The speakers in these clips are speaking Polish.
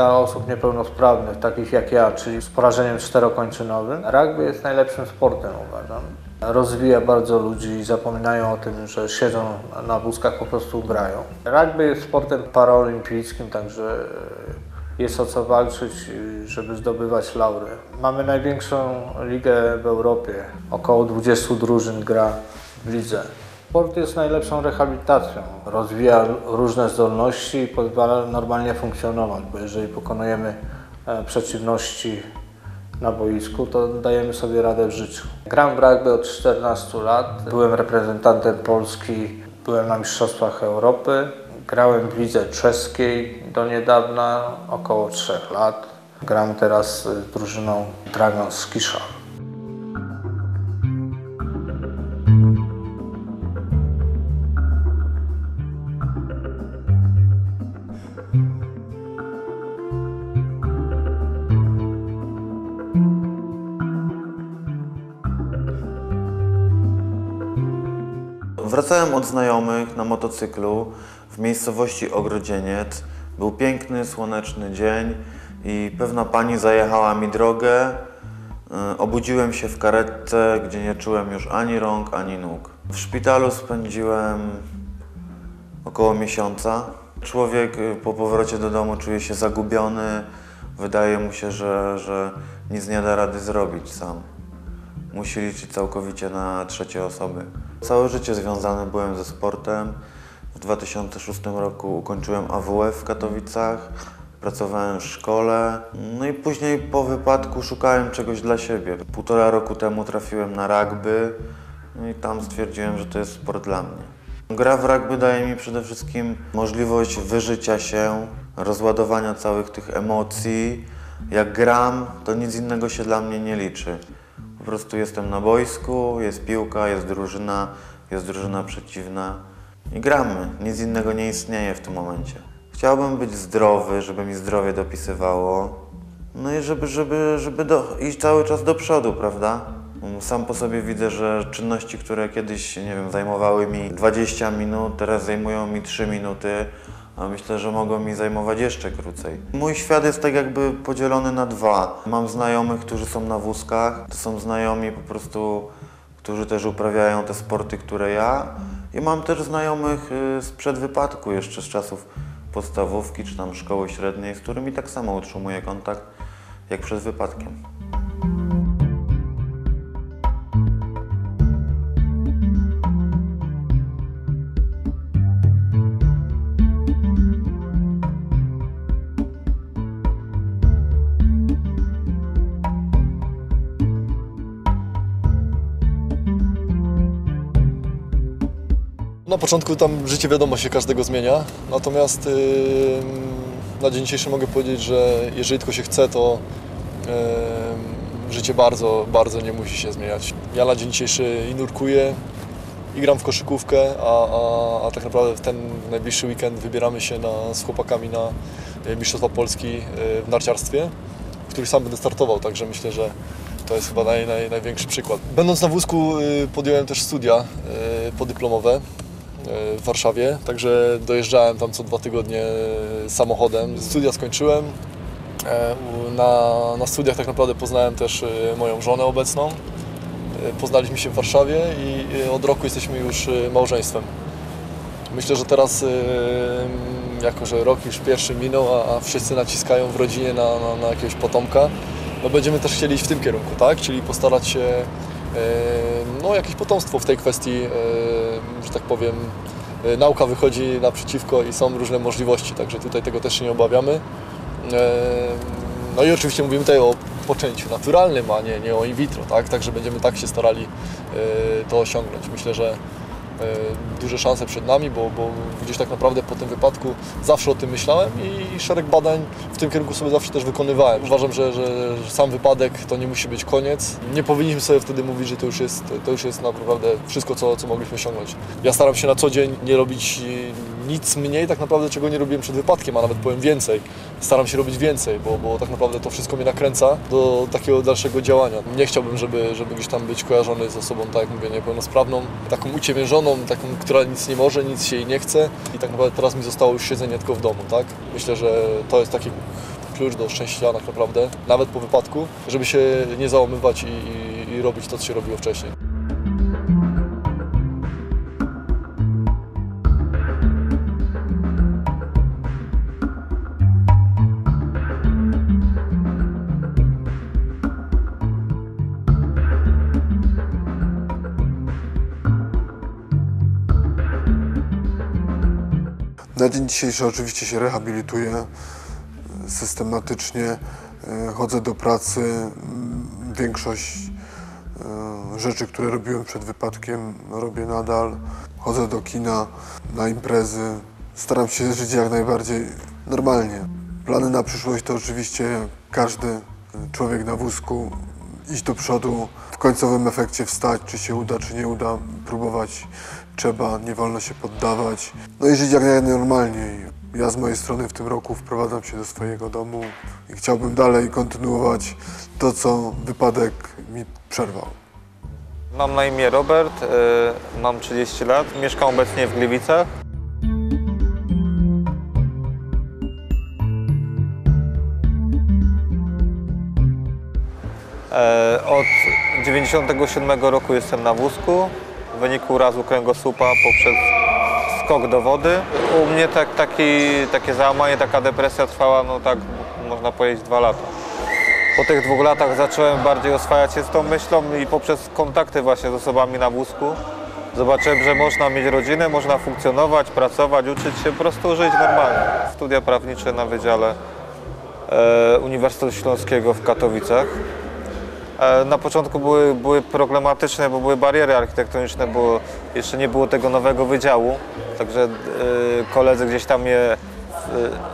Dla osób niepełnosprawnych, takich jak ja, czyli z porażeniem czterokończynowym, rugby jest najlepszym sportem, uważam. Rozwija bardzo ludzi i zapominają o tym, że siedzą na wózkach, po prostu grają. Rugby jest sportem paraolimpijskim, także jest o co walczyć, żeby zdobywać laury. Mamy największą ligę w Europie. Około 20 drużyn gra w lidze. Sport jest najlepszą rehabilitacją. Rozwija różne zdolności i pozwala normalnie funkcjonować, bo jeżeli pokonujemy e, przeciwności na boisku, to dajemy sobie radę w życiu. Gram w rugby od 14 lat. Byłem reprezentantem Polski, byłem na Mistrzostwach Europy. Grałem w lidze czeskiej do niedawna, około 3 lat. Gram teraz z drużyną Dragons z. od znajomych na motocyklu w miejscowości Ogrodzieniec. Był piękny, słoneczny dzień i pewna pani zajechała mi drogę. Y, Obudziłem się w karetce, gdzie nie czułem już ani rąk, ani nóg. W szpitalu spędziłem około miesiąca. Człowiek y, po powrocie do domu czuje się zagubiony. Wydaje mu się, że, że nic nie da rady zrobić sam. Musi liczyć całkowicie na trzecie osoby. Całe życie związany byłem ze sportem. W 2006 roku ukończyłem AWF w Katowicach, pracowałem w szkole. No i później po wypadku szukałem czegoś dla siebie. Półtora roku temu trafiłem na rugby no i tam stwierdziłem, że to jest sport dla mnie. Gra w rugby daje mi przede wszystkim możliwość wyżycia się, rozładowania całych tych emocji. Jak gram, to nic innego się dla mnie nie liczy. Po prostu jestem na boisku, jest piłka, jest drużyna, jest drużyna przeciwna i gramy. Nic innego nie istnieje w tym momencie. Chciałbym być zdrowy, żeby mi zdrowie dopisywało. No i żeby, żeby, żeby do, iść cały czas do przodu, prawda? Sam po sobie widzę, że czynności, które kiedyś, nie wiem, zajmowały mi 20 minut, teraz zajmują mi 3 minuty, a myślę, że mogą mi zajmować jeszcze krócej. Mój świat jest tak jakby podzielony na dwa. Mam znajomych, którzy są na wózkach, to są znajomi po prostu, którzy też uprawiają te sporty, które ja. I mam też znajomych y, sprzed wypadku jeszcze z czasów podstawówki czy tam szkoły średniej, z którymi tak samo utrzymuję kontakt jak przed wypadkiem. Na początku tam życie wiadomo się każdego zmienia, natomiast yy, na dzień dzisiejszy mogę powiedzieć, że jeżeli tylko się chce, to yy, życie bardzo, bardzo nie musi się zmieniać. Ja na dzień dzisiejszy i nurkuję, i gram w koszykówkę, a, a, a tak naprawdę w ten najbliższy weekend wybieramy się na, z chłopakami na y, Mistrzostwa Polski y, w narciarstwie, w których sam będę startował, także myślę, że to jest chyba naj, naj, największy przykład. Będąc na wózku y, podjąłem też studia podyplomowe w Warszawie, także dojeżdżałem tam co dwa tygodnie samochodem. Studia skończyłem. E, Na, na studiach tak naprawdę poznałem też y, moją żonę obecną. Poznaliśmy się w Warszawie i od roku jesteśmy już małżeństwem. Myślę, że teraz, y, jako że rok już pierwszy minął, a, a wszyscy naciskają w rodzinie na, na, na jakiegoś potomka, no będziemy też chcieli iść w tym kierunku, tak? Czyli postarać się no, jakieś potomstwo w tej kwestii, y, że tak powiem, y, nauka wychodzi naprzeciwko i są różne możliwości, także tutaj tego też się nie obawiamy. No i oczywiście mówimy tutaj o poczęciu naturalnym, a nie, nie o in vitro, tak? Także będziemy tak się starali to osiągnąć. Myślę, że duże szanse przed nami, bo, bo gdzieś tak naprawdę po tym wypadku zawsze o tym myślałem i szereg badań w tym kierunku sobie zawsze też wykonywałem. Uważam, że, że, że sam wypadek to nie musi być koniec. Nie powinniśmy sobie wtedy mówić, że to już jest, to już jest naprawdę wszystko, co, co mogliśmy osiągnąć. Ja staram się na co dzień nie robić e, nic mniej tak naprawdę, czego nie robiłem przed wypadkiem, a nawet powiem więcej. Staram się robić więcej, bo, bo tak naprawdę to wszystko mnie nakręca do takiego dalszego działania. Nie chciałbym, żeby, żeby gdzieś tam być kojarzony z osobą, tak jak mówię, niepełnosprawną, taką uciemiężoną, taką, która nic nie może, nic się jej nie chce i tak naprawdę teraz mi zostało już siedzenie tylko w domu, tak? Myślę, że to jest taki klucz do szczęścia tak naprawdę, nawet po wypadku, żeby się nie załamywać i, i, i robić to, co się robiło wcześniej. Na dzień dzisiejszy oczywiście się rehabilituję e, systematycznie. e, Chodzę do pracy. m, Większość e, rzeczy, które robiłem przed wypadkiem, robię nadal. Chodzę do kina, na imprezy. Staram się żyć jak najbardziej normalnie. Plany na przyszłość to oczywiście każdy człowiek na wózku iść do przodu, w końcowym efekcie wstać, czy się uda, czy nie uda, próbować trzeba, nie wolno się poddawać. No i żyć jak najnormalniej. Ja z mojej strony w tym roku wprowadzam się do swojego domu i chciałbym dalej kontynuować to, co wypadek mi przerwał. Mam na imię Robert, y, mam 30 lat, mieszkam obecnie w Gliwicach. E, Od 97 roku jestem na wózku w wyniku urazu kręgosłupa poprzez skok do wody. U mnie tak, taki, takie załamanie, taka depresja trwała, no tak można powiedzieć, dwa lata. Po tych dwóch latach zacząłem bardziej oswajać się z tą myślą i poprzez kontakty właśnie z osobami na wózku zobaczyłem, że można mieć rodzinę, można funkcjonować, pracować, uczyć się, po prostu żyć normalnie. Studia prawnicze na Wydziale e, Uniwersytetu Śląskiego w Katowicach. Na początku były, były problematyczne, bo były bariery architektoniczne, bo jeszcze nie było tego nowego wydziału, także e, koledzy gdzieś tam mnie e,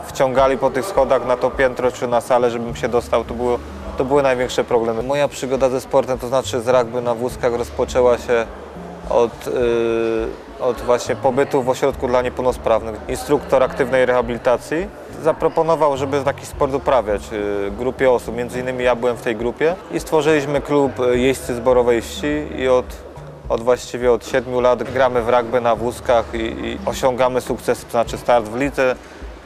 wciągali po tych schodach na to piętro czy na salę, żebym się dostał. To, było, to były największe problemy. Moja przygoda ze sportem, to znaczy z rugby na wózkach rozpoczęła się od, e, od właśnie pobytu w ośrodku dla niepełnosprawnych. Instruktor aktywnej rehabilitacji zaproponował, żeby taki sport uprawiać y, grupie osób. Między innymi ja byłem w tej grupie i stworzyliśmy klub y, Jeźdźcy Zborowej Wsi i od, od właściwie od 7 lat gramy w rugby na wózkach i, i osiągamy sukces, znaczy start w lidze.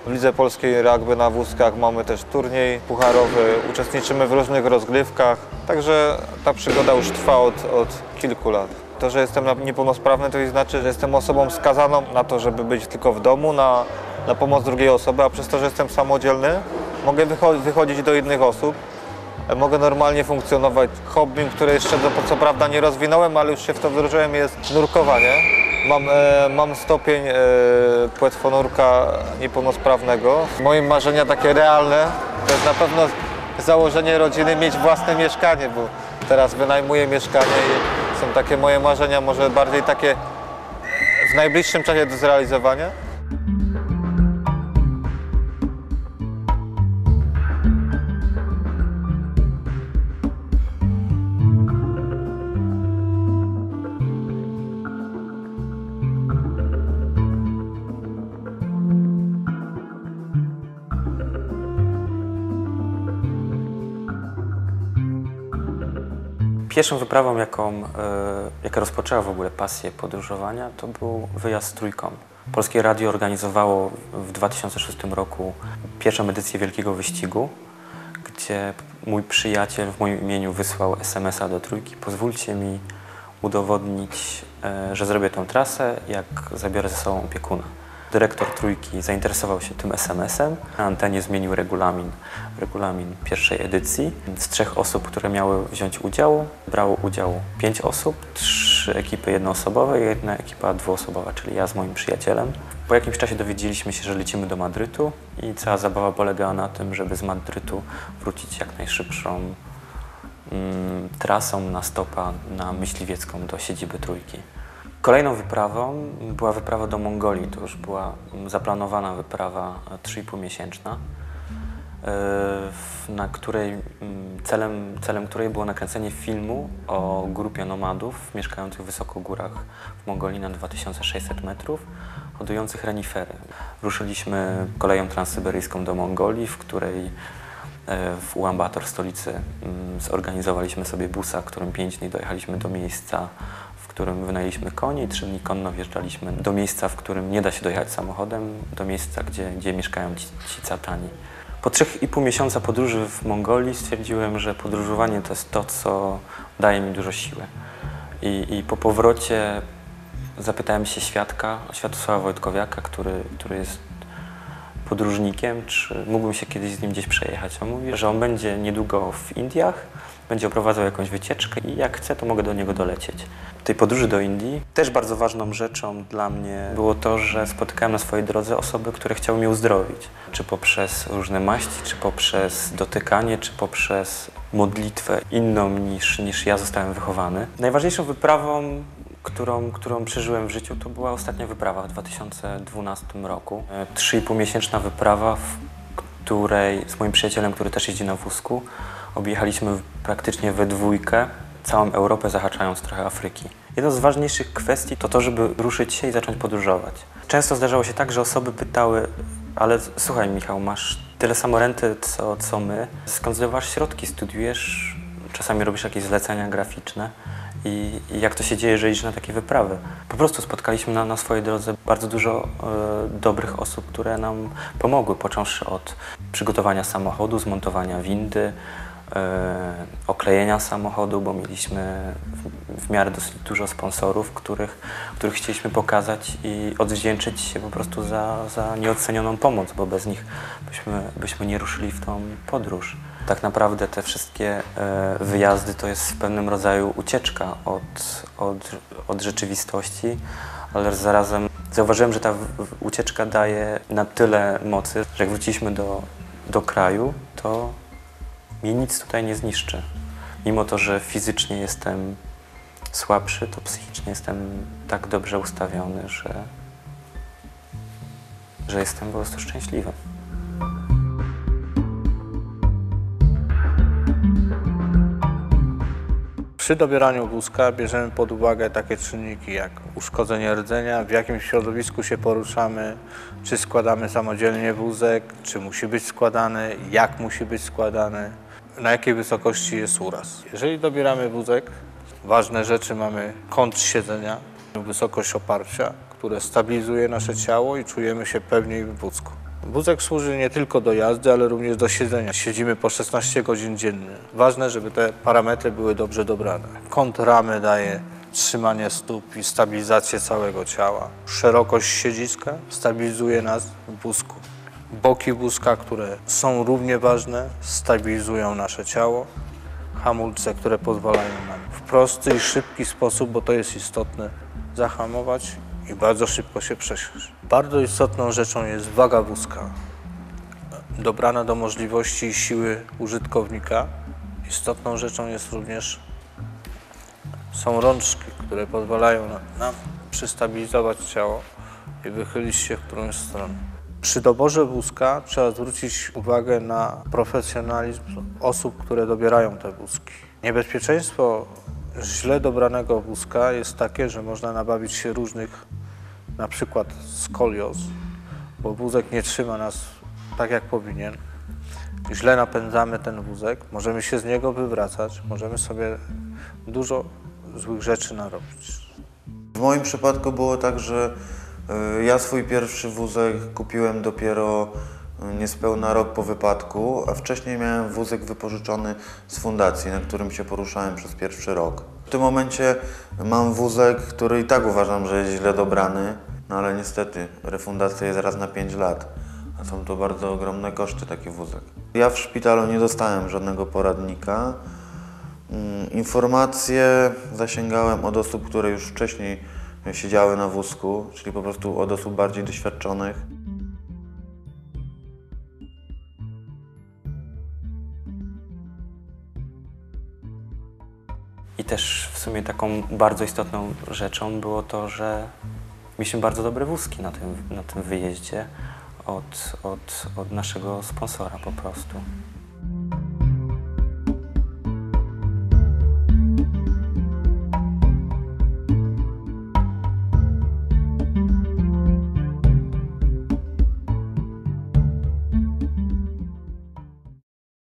W Lidze Polskiej Rugby na wózkach mamy też turniej pucharowy, uczestniczymy w różnych rozgrywkach, także ta przygoda już trwa od, od kilku lat. To, że jestem niepełnosprawny, to znaczy, że jestem osobą skazaną na to, żeby być tylko w domu, na, na pomoc drugiej osoby, a przez to, że jestem samodzielny, mogę wycho- wychodzić do innych osób, e, mogę normalnie funkcjonować. Hobbym, które jeszcze co, co prawda nie rozwinąłem, ale już się w to wdrożyłem, jest nurkowanie. Mam, e, mam stopień e, płetwonurka niepełnosprawnego. Moje marzenia takie realne to jest na pewno założenie rodziny, mieć własne mieszkanie, bo teraz wynajmuję mieszkanie i są takie moje marzenia, może bardziej takie w najbliższym czasie do zrealizowania. Pierwszą wyprawą, jaką, e, jaka rozpoczęła w ogóle pasję podróżowania, to był wyjazd trójką. Polskie Radio organizowało w 2006 roku pierwszą edycję Wielkiego Wyścigu, gdzie mój przyjaciel w moim imieniu wysłał SMS-a do trójki. Pozwólcie mi udowodnić, e, że zrobię tę trasę, jak zabiorę ze sobą opiekuna. Dyrektor trójki zainteresował się tym SMS-em. Na antenie zmienił regulamin, regulamin pierwszej edycji. Z trzech osób, które miały wziąć udział, brało udział pięć osób, trzy ekipy jednoosobowe i jedna ekipa dwuosobowa, czyli ja z moim przyjacielem. Po jakimś czasie dowiedzieliśmy się, że lecimy do Madrytu i cała zabawa polegała na tym, żeby z Madrytu wrócić jak najszybszą mm, trasą na stopa na Myśliwiecką do siedziby Trójki. Kolejną wyprawą była wyprawa do Mongolii. To już była zaplanowana wyprawa e, 3,5 miesięczna, e, w- na której mm, celem, celem której było nakręcenie filmu o grupie nomadów mieszkających wysoko w górach w Mongolii na 2600 metrów, hodujących renifery. Ruszyliśmy koleją transsyberyjską do Mongolii, w której e, w Ulaanbaatar, stolicy, mm, zorganizowaliśmy sobie busa, którym pięć dni dojechaliśmy do miejsca, którym wynajęliśmy konie i trzy dni konno wjeżdżaliśmy do miejsca, w którym nie da się dojechać samochodem, do miejsca, gdzie, gdzie mieszkają ci, ci catani. Po trzech i pół miesiąca podróży w Mongolii stwierdziłem, że podróżowanie to jest to, co daje mi dużo siły. I, i po powrocie zapytałem się świadka, Światosława Wojtkowiaka, który, który jest podróżnikiem, czy mógłbym się kiedyś z nim gdzieś przejechać. On mówi, że on będzie niedługo w Indiach, będzie oprowadzał jakąś wycieczkę i jak chcę, to mogę do niego dolecieć. Tej podróży do Indii też bardzo ważną rzeczą dla mnie było to, że spotykałem na swojej drodze osoby, które chciały mnie uzdrowić. Czy poprzez różne maści, czy poprzez dotykanie, czy poprzez modlitwę inną niż, niż ja zostałem wychowany. Najważniejszą wyprawą którą, którą przeżyłem w życiu, to była ostatnia wyprawa w 2012 roku. E, Trzy i pół miesięczna wyprawa, w której z moim przyjacielem, który też jeździ na wózku, objechaliśmy praktycznie we dwójkę całą Europę, zahaczając trochę Afryki. Jedna z ważniejszych kwestii to to, żeby ruszyć się i zacząć podróżować. Często zdarzało się tak, że osoby pytały, ale słuchaj Michał, masz tyle samo renty co, co my, skąd zdobywasz środki, studiujesz, czasami robisz jakieś zlecenia graficzne i, i jak to się dzieje, że idziesz na takie wyprawy. Po prostu spotkaliśmy na, na swojej drodze bardzo dużo e, dobrych osób, które nam pomogły, począwszy od przygotowania samochodu, zmontowania windy, e, oklejenia samochodu, bo mieliśmy w, w miarę dosyć dużo sponsorów, których, których chcieliśmy pokazać i odwdzięczyć się po prostu za, za nieocenioną pomoc, bo bez nich byśmy, byśmy nie ruszyli w tą podróż. Tak naprawdę te wszystkie e, wyjazdy to jest w pewnym rodzaju ucieczka od, od, od rzeczywistości, ale zarazem zauważyłem, że ta ucieczka daje na tyle mocy, że jak wróciliśmy do, do kraju, to mnie nic tutaj nie zniszczy. Mimo to, że fizycznie jestem słabszy, to psychicznie jestem tak dobrze ustawiony, że, że jestem po prostu szczęśliwy. Przy dobieraniu wózka bierzemy pod uwagę takie czynniki jak uszkodzenie rdzenia, w jakim środowisku się poruszamy, czy składamy samodzielnie wózek, czy musi być składany, jak musi być składany, na jakiej wysokości jest uraz. Jeżeli dobieramy wózek, ważne rzeczy mamy kąt siedzenia, wysokość oparcia, które stabilizuje nasze ciało i czujemy się pewniej w wózku. Wózek służy nie tylko do jazdy, ale również do siedzenia. Siedzimy po 16 godzin dziennie. Ważne, żeby te parametry były dobrze dobrane. Kąt ramy daje trzymanie stóp i stabilizację całego ciała. Szerokość siedziska stabilizuje nas w wózku. Boki wózka, które są równie ważne, stabilizują nasze ciało. Hamulce, które pozwalają nam w prosty i szybki sposób, bo to jest istotne, zahamować i bardzo szybko się przesiąść. Bardzo istotną rzeczą jest waga wózka, dobrana do możliwości i siły użytkownika. Istotną rzeczą jest również są rączki, które pozwalają na- nam przystabilizować ciało i wychylić się w którąś stronę. Przy doborze wózka trzeba zwrócić uwagę na profesjonalizm osób, które dobierają te wózki. Niebezpieczeństwo źle dobranego wózka jest takie, że można nabawić się różnych, na przykład skolioz, bo wózek nie trzyma nas tak jak powinien. Źle napędzamy ten wózek, możemy się z niego wywracać, możemy sobie dużo złych rzeczy narobić. W moim przypadku było tak, że y, ja swój pierwszy wózek kupiłem dopiero y, niespełna rok po wypadku, a wcześniej miałem wózek wypożyczony z fundacji, na którym się poruszałem przez pierwszy rok. Tym momencie mam wózek, który i tak uważam, że jest źle dobrany, no ale niestety refundacja jest raz na 5 lat, a są to bardzo ogromne koszty taki wózek. Ja w szpitalu nie dostałem żadnego poradnika. Mm, Informacje zasięgałem od osób, które już wcześniej siedziały na wózku, czyli po prostu od osób bardziej doświadczonych. I też w sumie taką bardzo istotną rzeczą było to, że mieliśmy bardzo dobre wózki na tym, na tym wyjeździe od, od, od naszego sponsora po prostu.